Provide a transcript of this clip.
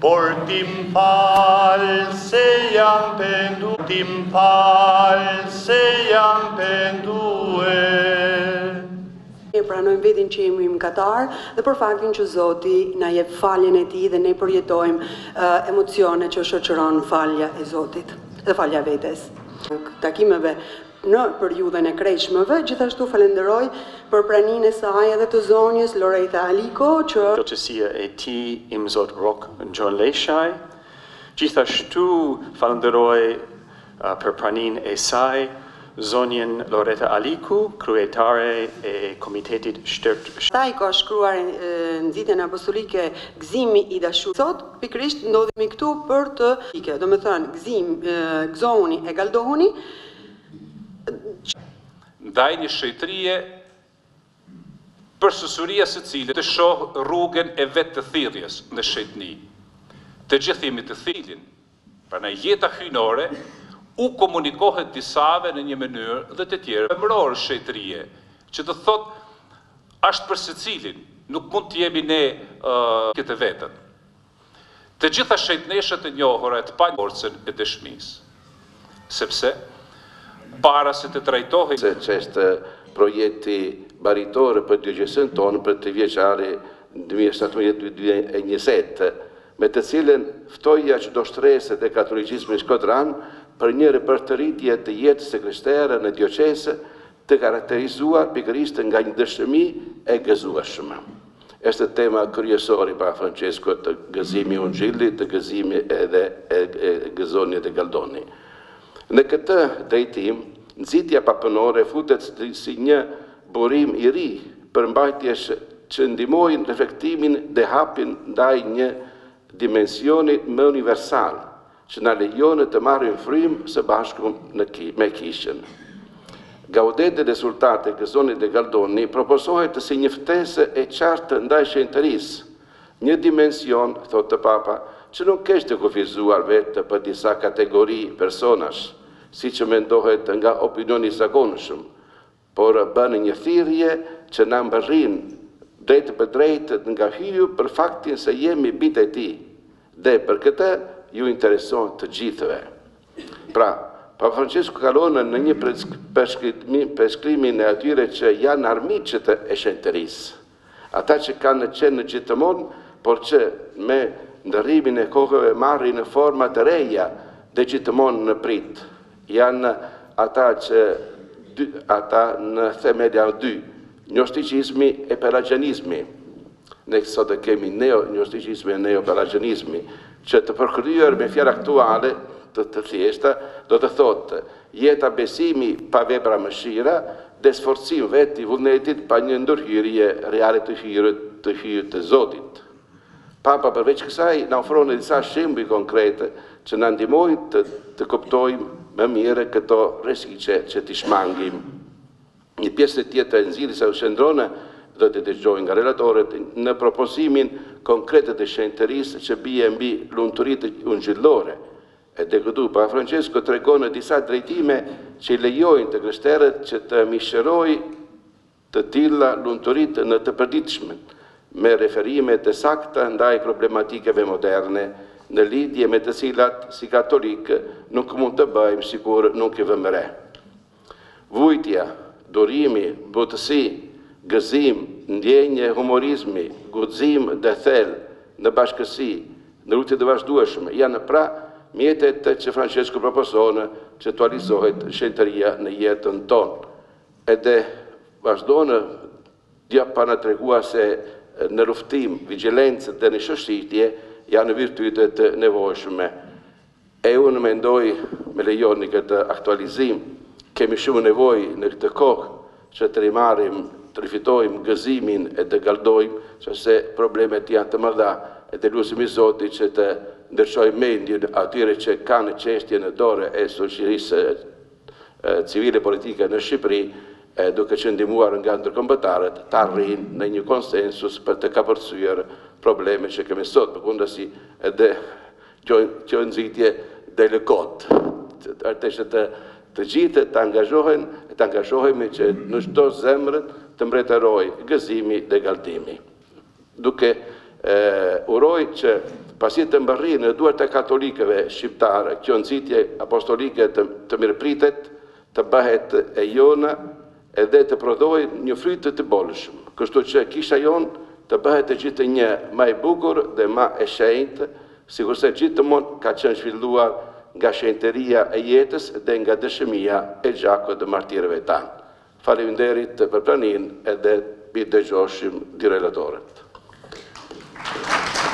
Por ti m'fal se jam pendu Ti m'fal se jam pendue E pranojmë veten që jemi mëkatarë dhe për faktin që Zoti na jep faljen e tij dhe ne përjetojmë uh, emocione që shoqëron falja e Zotit dhe falja e vetes takimeve në periudhën e kreshmeve, gjithashtu falenderoj për praninë e saj edhe të zonjës Loreta Aliko, që. Zotësia e tij, Imzot Rrok Gjonlleshaj, gjithashtu falenderoj për praninë e saj zonjën Loreta Aliko, kryetare e Komitetit Shtet. Ai ka shkruar nxitjen apostolike Gëzimi i dashurisë. Sot, pikërisht ndodhemi këtu për të. Domethënë, gëzim, gëzohuni e galdohuni. ndaj një shenjtërie përsosuria secili të shohë rrugën e vet të thirrjes në shejtni, të gjithë jemi të thirrur, prandaj jeta hyjnore u komunikohet disave në një mënyrë dhe të tjerëve femëror shenjtërie, që do të thotë është për secilin, nuk mund të jemi ne këtë vetëm. Të gjitha shejtneshat e njohura e të pa forcën e dëshmisë. Sepse, para se të trajtohej. Se ç'është projekti baritor për Dioqezën tonë për trivjeçari dy mijë e shtatëmbëdhjetë dy mijë e njëzet, me të cilën ftoja çdo shtresë të katolicizmit shkodran për një ripërtëritje të jetës së krishterë në dioqezë, të karakterizuar pikërisht nga një dëshmi e gëzueshme. Është tema kryesore i Papa Françeskut të gëzimi i Ungjillit, të gëzimi edhe e gëzoni edhe galdoni. Në këtë drejtim, nxitja papënore futet si një burim i ri përmbajtjesh që ndihmojnë reflektimin dhe hapin ndaj një dimensioni më universal, që na lejojnë të marrim frymë së bashku me Kishën. Gaudete et Exsultate gëzoni dhe galdoni propozohet si një ftesë e qartë ndaj shenjtërisë, një dimension, thotë Papa, që nuk është e kufizuar vetëm për disa kategori personash, siç mendohet nga opinioni i zakonshëm, por bën një thirrje që na mbërrin drejtpërdrejt nga hyu për faktin se jemi bijtë e tij dhe për këtë u intereson të gjithëve. Pra, Papa Françesku kalon në një përshkrimin e atyre që janë armiqtë e Shenjtërisë. Ata që kanë qenë gjithmonë, por që me ndërrimin e kohëve marrin forma të reja dhe gjithmonë në pritë, janë ata që, ata në themel janë dy, gnosticizmi e pelagianizmi. Ne sot e kemi neo-gnosticizmi e neo-pelagianizmi, që të përkthyer me fjalë aktuale të thjeshta, do të thotë jetë besimi pa vepra mëshire, Dhe sforcim vetë i vullnetit pa një ndërhyrje reale të hirit, të hirit të Zotit. Papa përveç kësaj na ofron edhe disa shembuj konkretë që na ndihmojnë të kuptojmë më mirë këto rreziqe që t'i shmangim. Një pjesë tjetër e nxitjes qëndron, do ta dëgjojmë nga relatorët në propozimin konkret të Shenjtërisë që bie mbi lumturitë ungjillore Edhe këtu, Papa Françesko tregon disa drejtime që i lejojnë të krishterët që të mishërojë të tilla lumturi në të përditshmen, me referime të sakta ndaj problematikave moderne, në lidhje me të cilat, si katolikë, nuk mund të bëjmë sikur nuk i vëmë re. Vuajtja, durimi, butësi, gëzim, ndjenjë humorizmi, guxim dhe zell në bashkësi, në lutje të vazhdueshme, janë pra mjetet që Françesku propozon që të aktualizohet shenjtëria në jetën tonë. Edhe vazhdon Papa na treguar se në luftim, vigjilencë dhe në shoshitje janë virtyte të nevojshme. E unë mendoj, më lejoni këtë aktualizim, kemi shumë nevojë në këtë kohë që të rimarrim, të rifitojmë gëzimin e të galdojmë, sepse problemet janë të mëdha e të lutemi Zotit që të ndriçojë mendjen atyre që kanë çështjen në dorë e shoqërisë civile politike në Shqipëri, duke qenë ndihmuar nga ndërkombëtarët, të arrijnë në një konsensus për të kapërcyer problemet që kemi sot. Përkundrazi, edhe Kjo nxitje del kot. Ata që të gjithë të angazhohen, të angazhohemi që në çdo zemër të mbretërojë gëzimi dhe galdimi. Duke uroj që pasi të mbërrijë në duart e katolikëve shqiptarë kjo nxitje apostolike të mirëpritet, të bëhet e jona Edhe të prodhojë fryt të bollshëm, kështu që kisha jonë të bëhet gjithnjë ma e bukur dhe ma e shenjtë, sikurse gjithmonë ka qenë zhvilluar nga shenjtëria e jetës dhe nga dëshmia e gjakut të martirëve tanë. Faleminderit për praninë edhe i dëgjoshim dy relatorët.